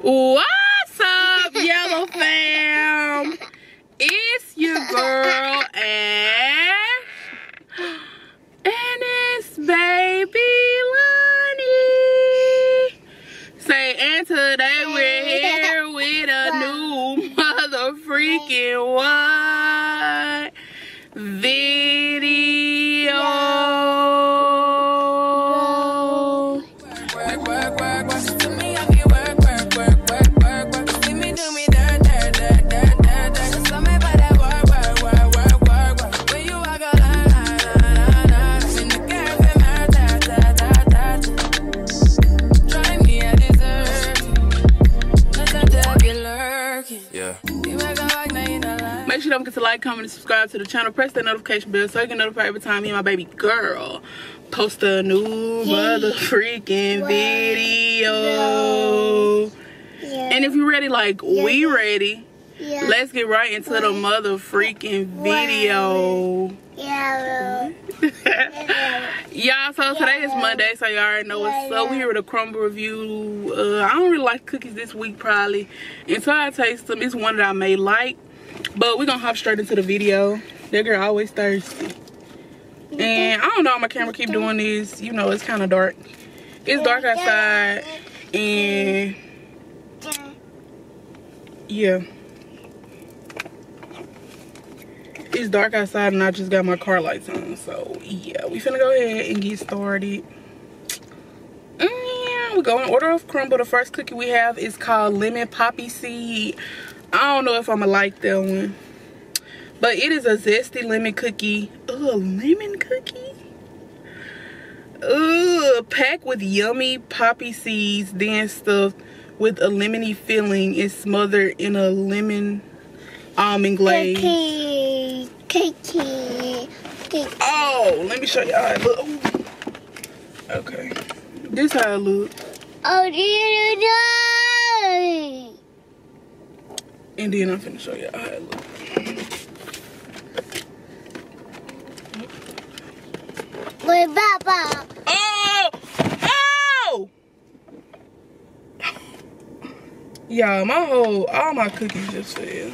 What's up, Yellow fam? It's your girl Ash. And it's baby Lonnie. Say, and today we're here with a new mother freaking what forget to like, comment, and subscribe to the channel. Press that notification bell so you get notified every time me and my baby girl post a new mother freaking video. Yeah. And if you're ready, like we ready, yeah. let's get right into the mother freaking video. Yeah. Y'all, so today is Monday, so y'all already know what's up. We here with a Crumbl review. Uh, I don't really like cookies this week, probably. Until I taste them, it's one that I may like. But we're gonna hop straight into the video. That girl always thirsty. And I don't know how my camera keep doing this. You know, it's kind of dark. It's dark outside. And yeah. It's dark outside and I just got my car lights on. So yeah, we finna go ahead and get started. And we go in order of Crumbl. The first cookie we have is called Lemon Poppy Seed. I don't know if I'ma like that one. But it is a zesty lemon cookie. Ugh, lemon cookie? Ugh, packed with yummy poppy seeds, then stuffed with a lemony filling. It's smothered in a lemon almond glaze. Cookie. Cookie. Cookie. Oh, let me show you how it look. Okay. This how it look. Oh, know. And then I'm finna show you how it look. With Papa. Oh! Oh! Y'all, my whole, all my cookies just fell.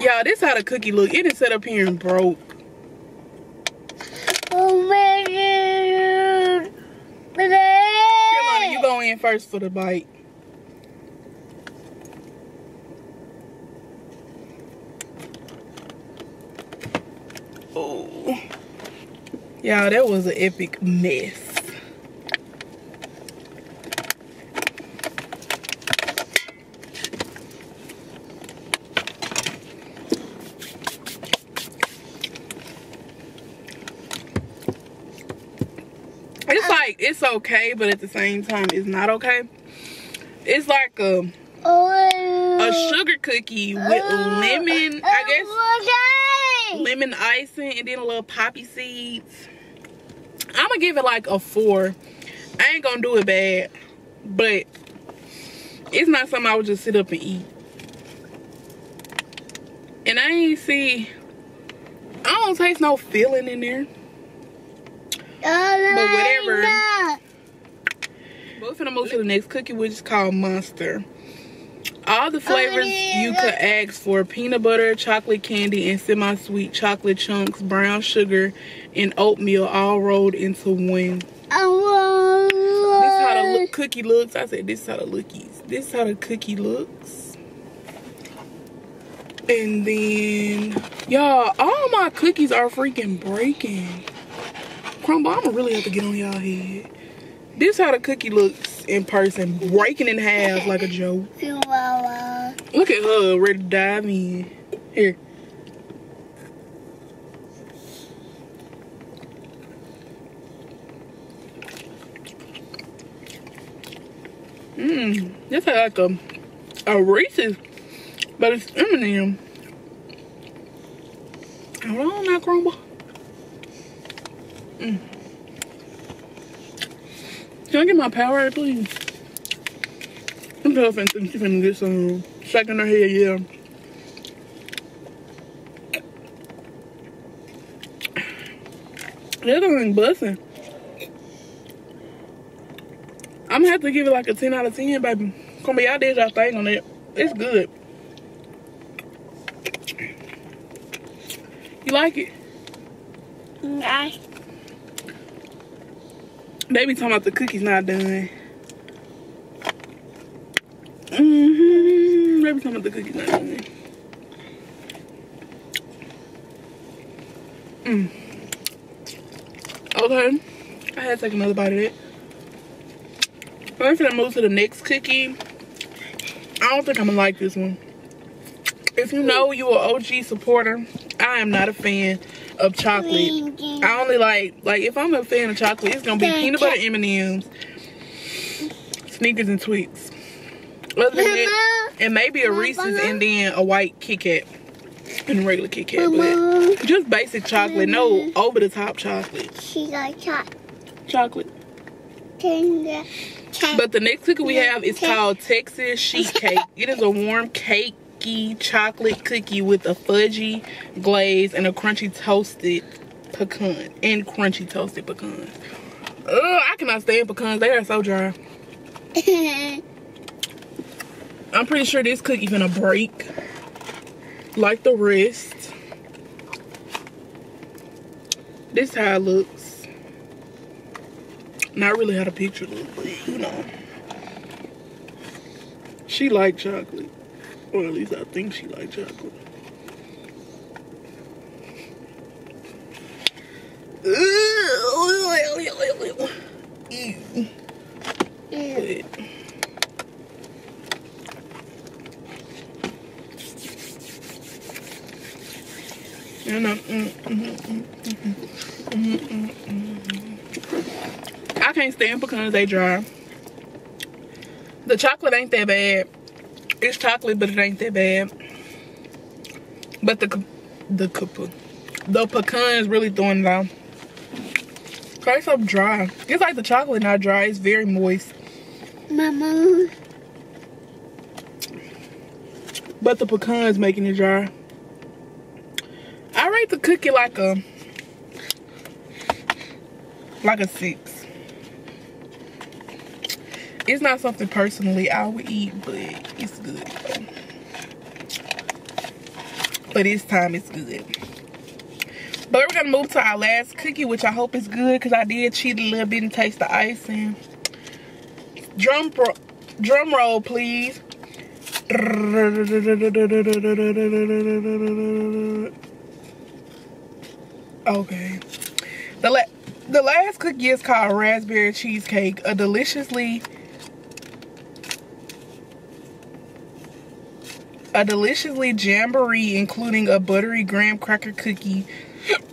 Y'all, this how the cookie look. It is set up here and broke. First for the bite. Oh. Y'all, that was an epic mess. It's like it's okay, but at the same time, it's not okay. It's like a Oh. a sugar cookie with lemon, I guess lemon icing and then a little poppy seeds. I'm gonna give it like a four. I ain't gonna do it bad, but it's not something I would just sit up and eat. And I ain't see, I don't taste no filling in there. But whatever. But we're finna move to the next cookie, which is called Monster. All the flavors you could ask for peanut butter, chocolate candy, and semi sweet chocolate chunks, brown sugar, and oatmeal all rolled into one. This how the look cookie looks. I said this how the lookies. This how the cookie looks. And then y'all, all my cookies are freaking breaking. Crumbl, I'ma really have to get on y'all head. This how the cookie looks in person, breaking in half like a joke. Look at her, ready to dive in. Here. Mmm, this is like a, a Reese's, but it's M&M. Hold on now, Crumbl. Mm. Can I get my power, please? I'm think she's gonna get some shaking her head, yeah. That thing busting. I'm gonna have to give it like a 10 out of 10, baby. Come be out there, y'all thing on it. It's good. You like it? Nice. They be talking about the cookies not done. Mm-hmm. They be talking about the cookies not done. Mm. Okay. I had to take another bite of it. I'm gonna move to the next cookie. I don't think I'm gonna like this one. If you know you are OG supporter, I am not a fan of chocolate. I only like like if I'm a fan of chocolate, it's gonna be peanut butter M and M's, Snickers, and Twix. Other than that, and maybe a Reese's and then a white Kit Kat and a regular Kit Kat, but just basic chocolate, no over the top chocolate. She got shot. Chocolate. Tender. But the next cookie we have is called Texas Sheet Cake. It is a warm cakey chocolate cookie with a fudgy glaze and a crunchy toasted pecan and crunchy toasted pecans. Ugh, I cannot stand pecans. They are so dry. I'm pretty sure this cookie gonna break like the rest. This how it looks. Not really how the picture look, but you know. She like chocolate. Or at least I think she likes chocolate. i. I can't stand pecans, they dry. The chocolate ain't that bad. It's chocolate, but it ain't that bad. But the the the pecans really throwing it out. It's so dry. It's like the chocolate not dry. It's very moist. Mama. But the pecans making it dry. I rate the cookie like a like a six. It's not something personally I would eat, but it's good. But this time it's good. But we're gonna move to our last cookie, which I hope is good because I did cheat a little bit and taste the icing. Drum drum roll, please. Okay. The la- the last cookie is called raspberry cheesecake, a deliciously a deliciously jamboree including a buttery graham cracker cookie,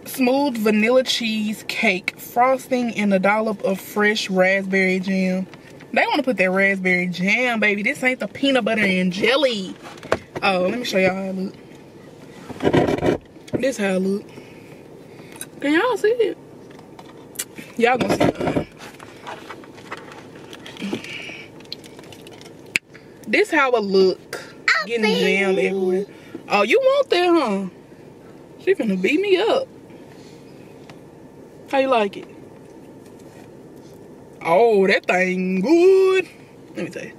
smooth vanilla cheese cake, frosting, and a dollop of fresh raspberry jam. They want to put that raspberry jam, baby. This ain't the peanut butter and jelly. Oh, let me show y'all how it look. This how it look. Can y'all see it? Y'all gonna see it. This how it look. Getting jam everywhere. Oh, you want that, huh? She finna beat me up. How you like it? Oh, that thing good. Let me tell you.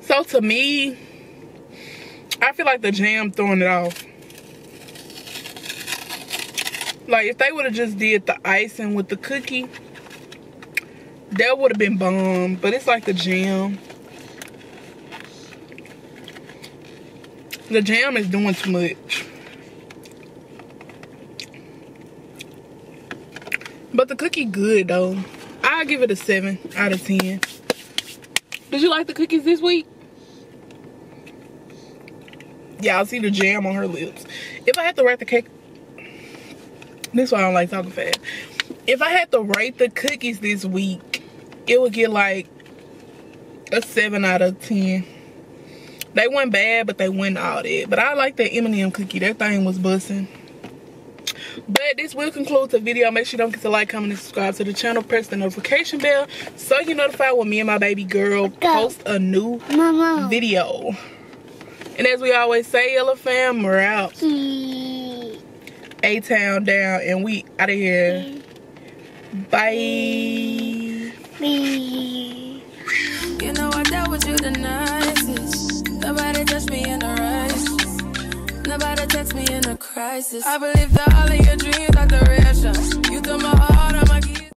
So to me, I feel like the jam throwing it off. Like if they would have just did the icing with the cookie, that would have been bomb. But it's like the jam. The jam is doing too much. But the cookie good though. I give it a seven out of ten. Did you like the cookies this week? Y'all see the jam on her lips. If I had to rate the cake, this is why I don't like talking fast. If I had to rate the cookies this week, it would get like a seven out of ten. They weren't bad, but they weren't all that. But I like that M&M cookie. That thing was busting. But this will conclude the video. Make sure you don't forget to like, comment, and subscribe to the channel. Press the notification bell so you're notified when me and my baby girl post a new Mama. video. And as we always say, Yellow fam, we're out. He. A town down, and we out of here. Mm. Bye. Me. You know I dealt with you the nicest. Nobody touched me in the right. Nobody text me in a crisis. I believed all of your dreams are duration. You took my heart.